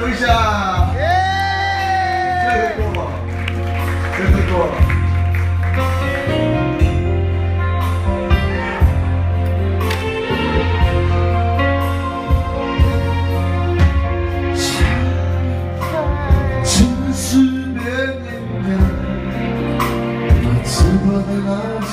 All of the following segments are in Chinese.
等一下，这的过了，这的过了。情，情是别离难，我执着的那些，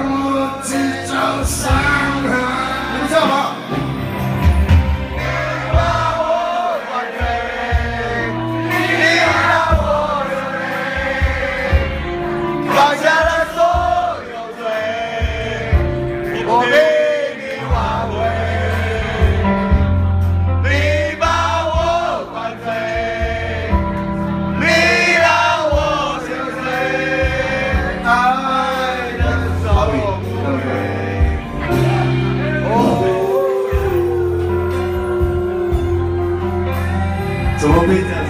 Glory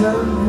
tell me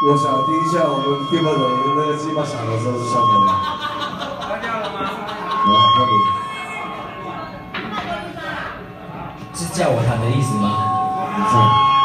我想听一下我们第八轮那个鸡巴响的时候是什么。关掉了吗？来，快点。是叫我弹的意思吗？是。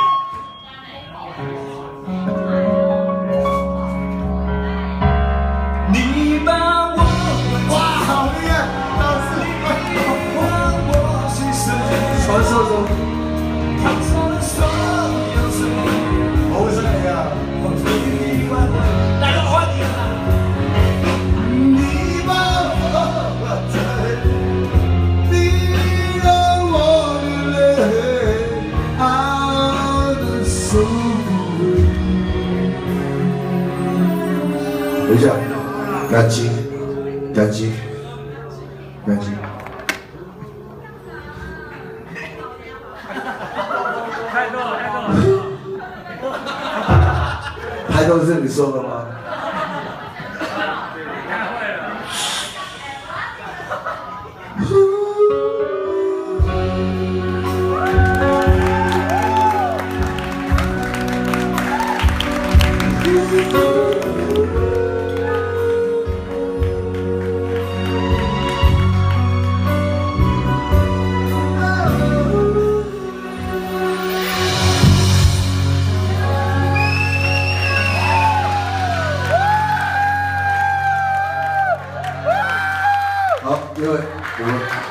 等一下，感激，感激，感激。拍照，拍照。拍照是你说的吗？对，太坏了。好，各位，我们。